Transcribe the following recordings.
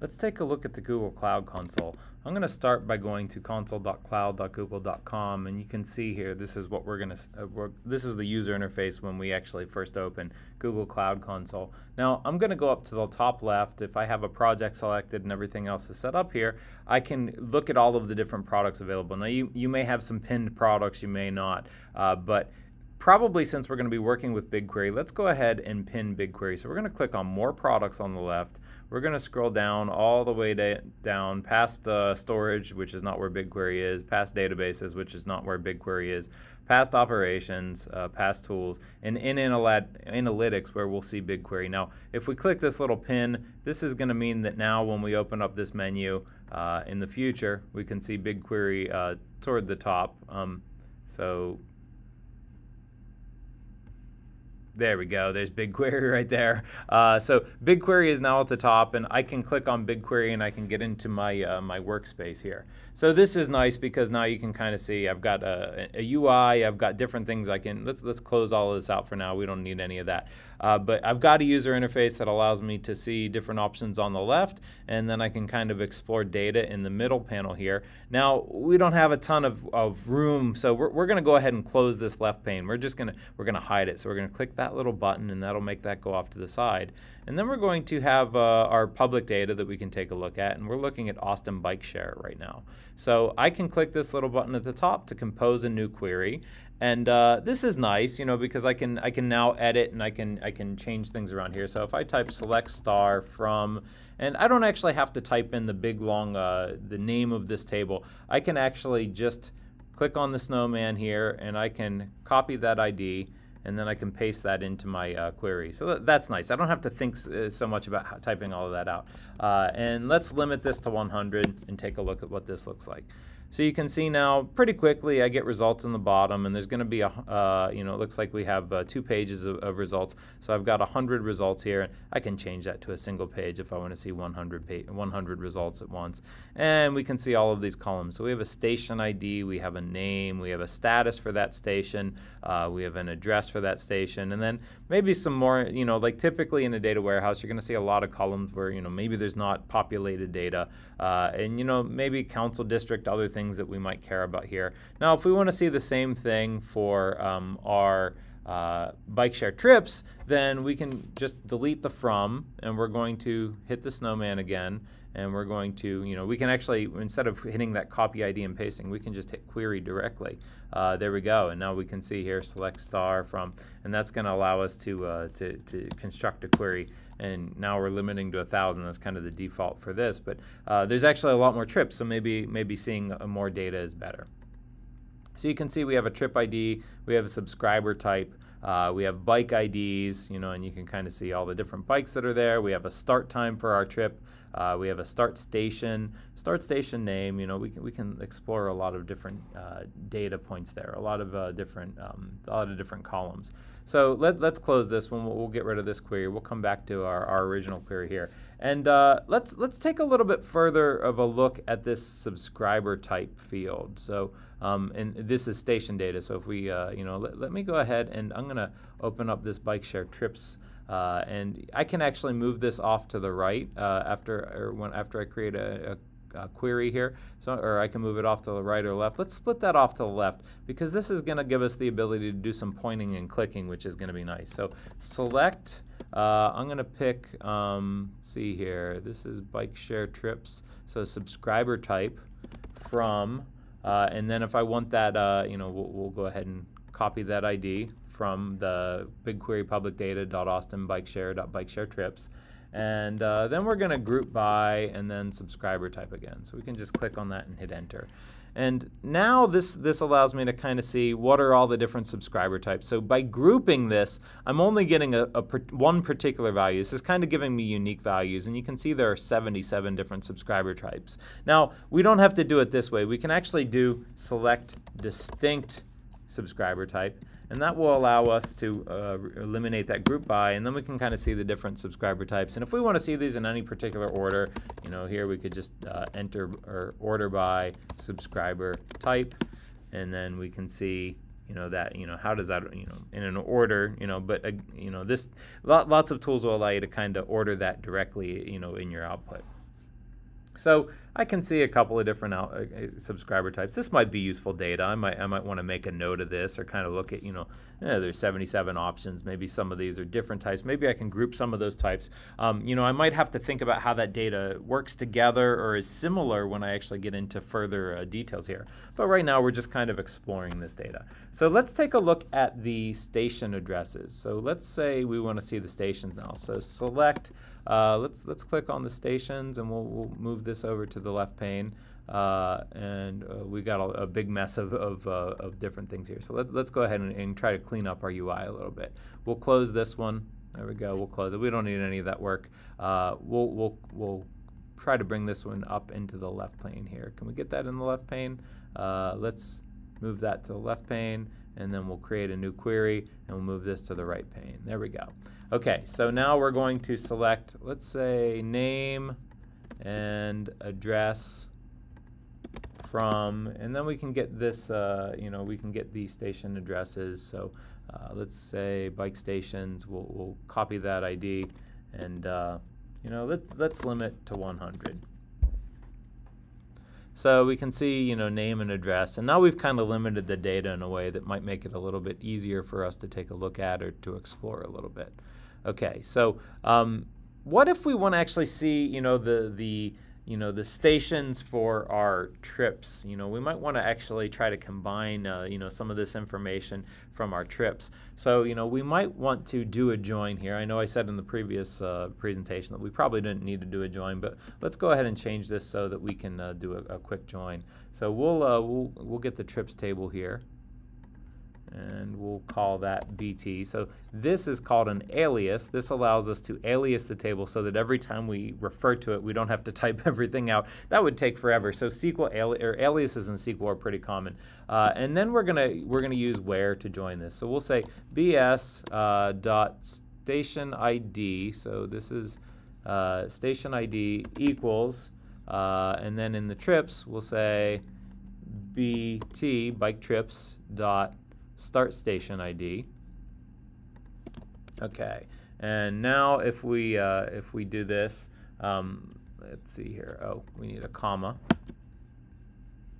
Let's take a look at the Google Cloud Console. I'm going to start by going to console.cloud.google.com and you can see here this is what we're going to uh, this is the user interface when we actually first open Google Cloud Console. Now I'm going to go up to the top left if I have a project selected and everything else is set up here I can look at all of the different products available. Now you, you may have some pinned products you may not uh, but probably since we're going to be working with BigQuery, let's go ahead and pin BigQuery. So we're going to click on More Products on the left. We're going to scroll down all the way down past uh, storage, which is not where BigQuery is, past databases, which is not where BigQuery is, past operations, uh, past tools, and in analytics where we'll see BigQuery. Now, if we click this little pin, this is going to mean that now when we open up this menu uh, in the future, we can see BigQuery uh, toward the top. Um, so there we go. There's BigQuery right there. Uh, so BigQuery is now at the top, and I can click on BigQuery and I can get into my uh, my workspace here. So this is nice because now you can kind of see I've got a, a, UI. I've got different things I can. Let's let's close all of this out for now. We don't need any of that. Uh, but I've got a user interface that allows me to see different options on the left, and then I can kind of explore data in the middle panel here. Now we don't have a ton of, of room, so we're, we're going to go ahead and close this left pane. We're just going to we're to hide it. So we're going to click that little button, and that'll make that go off to the side. And then we're going to have uh, our public data that we can take a look at, and we're looking at Austin Bike Share right now. So I can click this little button at the top to compose a new query, and uh, this is nice, you know, because I can I can now edit and I can I can change things around here. So if I type select star from, and I don't actually have to type in the big long uh, the name of this table. I can actually just click on the snowman here, and I can copy that ID and then I can paste that into my uh, query. So that's nice. I don't have to think uh, so much about typing all of that out. Uh, and let's limit this to 100 and take a look at what this looks like. So you can see now pretty quickly I get results in the bottom and there's going to be a, uh, you know, it looks like we have uh, two pages of, of, results. So I've got 100 results here and I can change that to a single page if I want to see 100, 100 results at once. And we can see all of these columns. So we have a station ID, we have a name, we have a status for that station, uh, we have an address for that station, and then maybe some more, you know, like typically in a data warehouse, you're going to see a lot of columns where, you know, maybe there's not populated data. Uh, and, you know, maybe council district, other things things that we might care about here. Now, if we want to see the same thing for um, our uh, bike share trips, then we can just delete the from, and we're going to hit the snowman again, and we're going to, you know, we can actually, instead of hitting that copy ID and pasting, we can just hit query directly. Uh, there we go, and now we can see here select star from, and that's going to allow us to, uh, to, to construct a query and now we're limiting to a thousand. That's kind of the default for this, but uh, there's actually a lot more trips, so maybe maybe seeing more data is better. So you can see we have a trip ID, we have a subscriber type, uh, we have bike IDs, you know, and you can kind of see all the different bikes that are there. We have a start time for our trip. Uh, we have a start station, start station name. You know, we can we can explore a lot of different uh, data points there, a lot of uh, different um, a lot of different columns. So let, let's close this one. We'll, we'll, get rid of this query. We'll come back to our, our original query here. And uh, let's, let's take a little bit further of a look at this subscriber type field. So um, and this is station data. So if we, uh, you know, let, let, me go ahead and I'm going to open up this bike share trips. Uh, and I can actually move this off to the right uh, after or when after I create a, a uh, query here, so or I can move it off to the right or left. Let's split that off to the left because this is going to give us the ability to do some pointing and clicking, which is going to be nice. So select. Uh, I'm going to pick. Um, see here. This is bike share trips. So subscriber type from, uh, and then if I want that, uh, you know, we'll, we'll go ahead and copy that ID from the BigQuery public data Austin bike share bike share trips. And uh, then we're going to group by and then subscriber type again. So we can just click on that and hit enter. And now this, this allows me to kind of see what are all the different subscriber types. So by grouping this, I'm only getting a, a one particular value. This is kind of giving me unique values. And you can see there are 77 different subscriber types. Now, we don't have to do it this way. We can actually do select distinct subscriber type. And that will allow us to uh, eliminate that group by, and then we can kind of see the different subscriber types. And if we want to see these in any particular order, you know, here we could just uh, enter or order by subscriber type, and then we can see you know that you know how does that you know in an order you know but uh, you know this lot, lots of tools will allow you to kind of order that directly you know in your output So I can see a couple of different out, uh, uh, subscriber types. This might be useful data. I might I might want to make a note of this or kind of look at you know eh, there's 77 options. Maybe some of these are different types. Maybe I can group some of those types. Um, you know I might have to think about how that data works together or is similar when I actually get into further uh, details here. But right now we're just kind of exploring this data. So let's take a look at the station addresses. So let's say we want to see the stations now. So select uh, let's let's click on the stations and we'll, we'll move this over to the left pane. Uh, and uh, we got a, a, big mess of, of, uh, of, different things here. So let, us go ahead and, and, try to clean up our UI a little bit. We'll close this one. There we go. We'll close it. We don't need any of that work. Uh, we'll, we'll, we'll try to bring this one up into the left pane here. Can we get that in the left pane? Uh, let's move that to the left pane and then we'll create a new query and we'll move this to the right pane. There we go. Okay, so now we're going to select, let's say, name and address from, and then we can get this, uh, you know, we can get these station addresses. So uh, let's say bike stations, we'll, we'll copy that ID and, uh, you know, let, let's limit to 100. So we can see, you know, name and address. And now we've kind of limited the data in a way that might make it a little bit easier for us to take a look at or to explore a little bit. Okay, so um, what if we want to actually see, you know, the, the you know the stations for our trips? You know we might want to actually try to combine uh, you know some of this information from our trips. So you know we might want to do a join here. I know I said in the previous uh, presentation that we probably didn't need to do a join but let's go ahead and change this so that we can uh, do a, a, quick join. So we'll, uh, we'll we'll get the trips table here and we'll call that BT. So this is called an alias. This allows us to alias the table so that every time we refer to it, we don't have to type everything out. That would take forever. So SQL ali or aliases in SQL are pretty common. Uh, and then we're gonna we're gonna use where to join this. So we'll say BS uh, dot station ID. So this is uh, station ID equals, uh, and then in the trips we'll say BT bike trips dot start station ID. Okay, and now if we uh, if we do this, um, let's see here. Oh, we need a comma.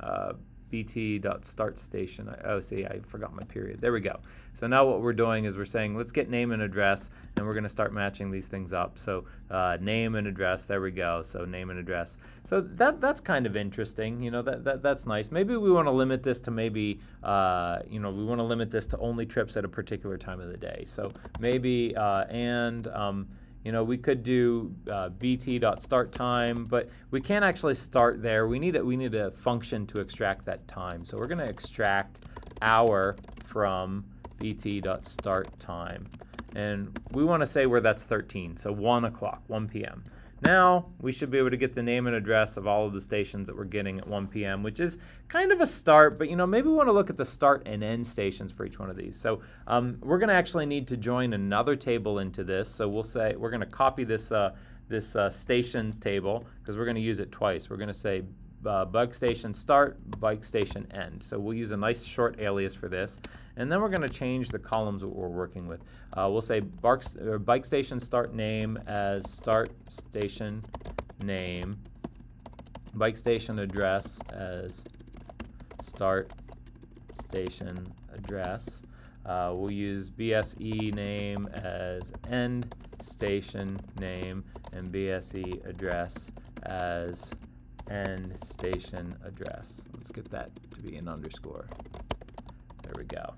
Uh, bt.startstation. Oh, see, I forgot my period. There we go. So now what we're doing is we're saying, let's get name and address, and we're going to start matching these things up. So uh, name and address, there we go. So name and address. So that that's kind of interesting. You know, that, that that's nice. Maybe we want to limit this to maybe, uh, you know, we want to limit this to only trips at a particular time of the day. So maybe, uh, and, um, you know, we could do uh, bt.start time, but we can't actually start there. We need a, we need a function to extract that time. So we're going to extract hour from bt.start time. And we want to say where that's 13, so 1 o'clock, 1 p.m. Now we should be able to get the name and address of all of the stations that we're getting at 1 p.m., which is kind of a start, but you know maybe we want to look at the start and end stations for each one of these. So um, we're going to actually need to join another table into this. So we'll say we're going to copy this uh, this uh, stations table because we're going to use it twice. We're going to say uh, bike station start, bike station end. So we'll use a nice short alias for this. And then we're going to change the columns that we're working with. Uh, we'll say barks, bike station start name as start station name, bike station address as start station address. Uh, we'll use BSE name as end station name and BSE address as end station address. Let's get that to be an underscore. There we go.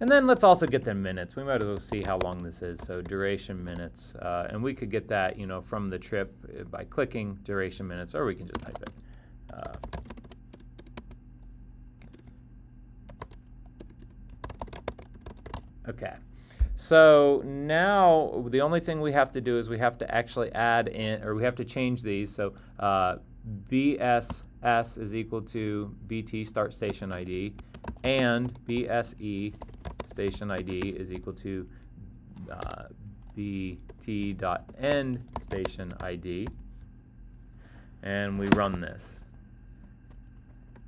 And then let's also get the minutes. We might as well see how long this is. So duration minutes. Uh, and we could get that, you know, from the trip uh, by clicking duration minutes, or we can just type it. Uh, okay. So now the only thing we have to do is we have to actually add in, or we have to change these. So uh, BSS is equal to BT start station ID, and BSE station ID is equal to uh, bt.end station ID. And we run this.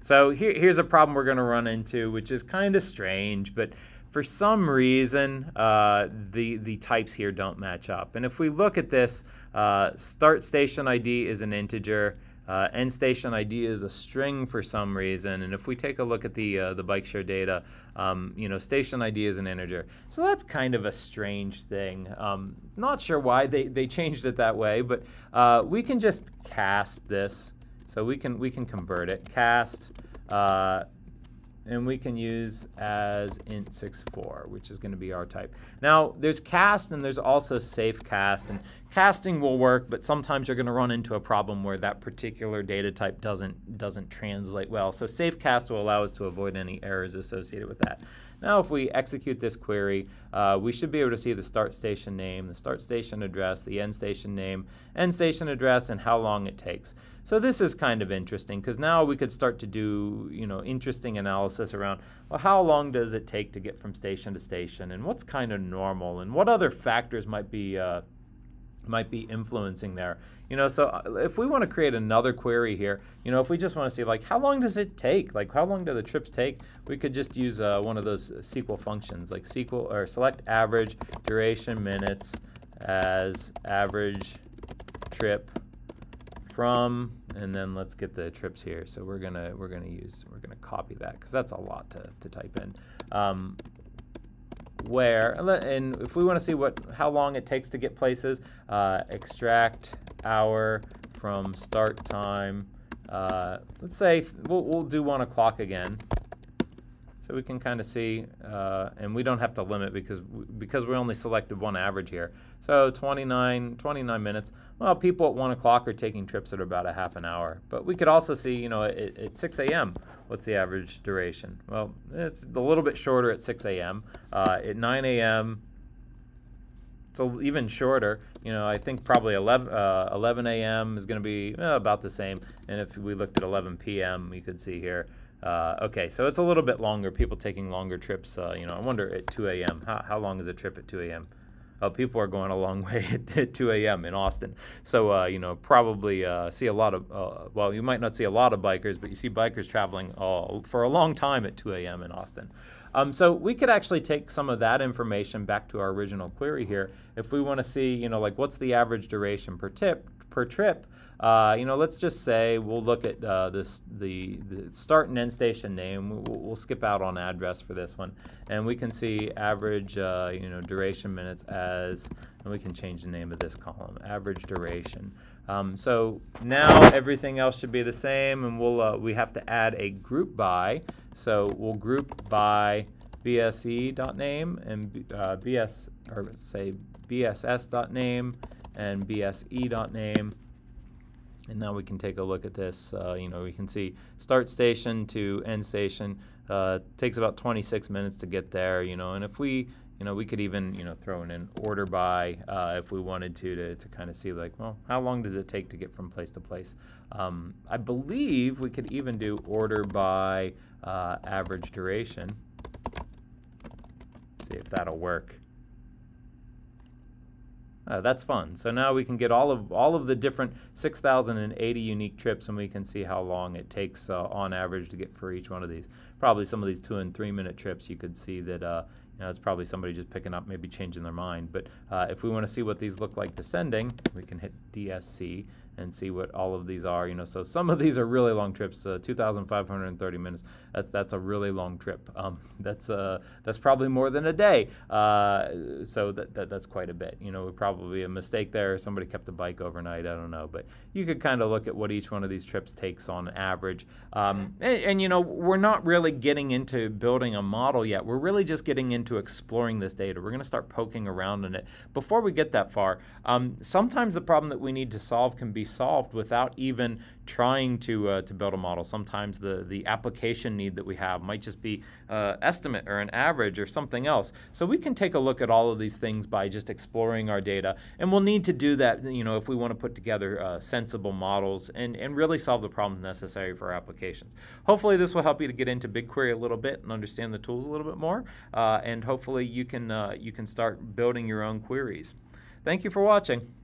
So here, here's a problem we're going to run into, which is kind of strange, but for some reason, uh, the, the types here don't match up. And if we look at this, Uh, start station ID is an integer. Uh, end station ID is a string for some reason, and if we take a look at the uh, the bike share data, um, you know, station ID is an integer. So that's kind of a strange thing. Um, not sure why they, they changed it that way, but uh, we can just cast this. So we can we can convert it. Cast uh, and we can use as int64, which is going to be our type. Now, there's cast and there's also safe cast, and casting will work, but sometimes you're going to run into a problem where that particular data type doesn't doesn't translate well. So safe cast will allow us to avoid any errors associated with that. Now, if we execute this query, uh, we should be able to see the start station name, the start station address, the end station name, end station address, and how long it takes. So this is kind of interesting because now we could start to do, you know, interesting analysis around, well, how long does it take to get from station to station, and what's kind of normal, and what other factors might be uh, might be influencing there. You know, so uh, if we want to create another query here, you know, if we just want to see like how long does it take, like how long do the trips take, we could just use uh, one of those SQL functions like SQL or select average duration minutes as average trip from, and then let's get the trips here. So we're gonna we're gonna use we're gonna copy that because that's a lot to, to type in. Um, where, and if we want to see what how long it takes to get places, uh, extract hour from start time. Uh, let's say we'll, we'll do one o'clock again. So we can kind of see, uh, and we don't have to limit because we, because we only selected one average here. So 29, 29 minutes. Well, people at 1 o'clock are taking trips at about a half an hour. But we could also see, you know, at, at 6 a.m., what's the average duration? Well, it's a little bit shorter at 6 a.m. Uh, at 9 a.m., so even shorter. You know, I think probably 11, uh, 11 a.m. is going to be uh, about the same. And if we looked at 11 p.m., we could see here uh, okay, so it's a little bit longer. People taking longer trips. Uh, you know, I wonder at 2 a.m. How, how long is a trip at 2 a.m.? Uh, people are going a long way at, at 2 a.m. in Austin. So, uh, you know, probably uh, see a lot of, uh, well, you might not see a lot of bikers, but you see bikers traveling for a long time at 2 a.m. in Austin. Um, so we could actually take some of that information back to our original query here. If we want to see, you know, like what's the average duration per tip per trip, uh, you know, let's just say we'll look at uh, this the, the start and end station name. We'll, we'll, skip out on address for this one, and we can see average, uh, you know, duration minutes as, and we can change the name of this column, average duration. Um, so now everything else should be the same, and we'll uh, we have to add a group by. So we'll group by bse.name and uh, bs or say bss.name and bse.name and now we can take a look at this. Uh, you know, we can see start station to end station uh, takes about 26 minutes to get there. You know, and if we, you know, we could even, you know, throw in an order by uh, if we wanted to, to to kind of see like, well, how long does it take to get from place to place? Um, I believe we could even do order by uh, average duration. See if that'll work. Uh, that's fun. So now we can get all of all of the different 6,080 unique trips, and we can see how long it takes uh, on average to get for each one of these. Probably some of these two and three minute trips, you could see that uh, know, it's probably somebody just picking up, maybe changing their mind. But uh, if we want to see what these look like descending, we can hit DSC, and see what all of these are. You know, so some of these are really long trips, uh, 2,530 minutes. That's that's a really long trip. Um, that's uh, that's probably more than a day. Uh, so that, that that's quite a bit. You know, probably a mistake there. Somebody kept a bike overnight. I don't know, but you could kind of look at what each one of these trips takes on average. Um, and, and you know, we're not really getting into building a model yet. We're really just getting into exploring this data. We're going to start poking around in it. Before we get that far, um, sometimes the problem that we need to solve can be solved without even trying to uh, to build a model. Sometimes the the application need that we have might just be uh, estimate or an average or something else. So we can take a look at all of these things by just exploring our data, and we'll need to do that. You know, if we want to put together uh, sensible models and and really solve the problems necessary for our applications. Hopefully, this will help you to get into BigQuery a little bit and understand the tools a little bit more, uh, and hopefully you can uh, you can start building your own queries. Thank you for watching.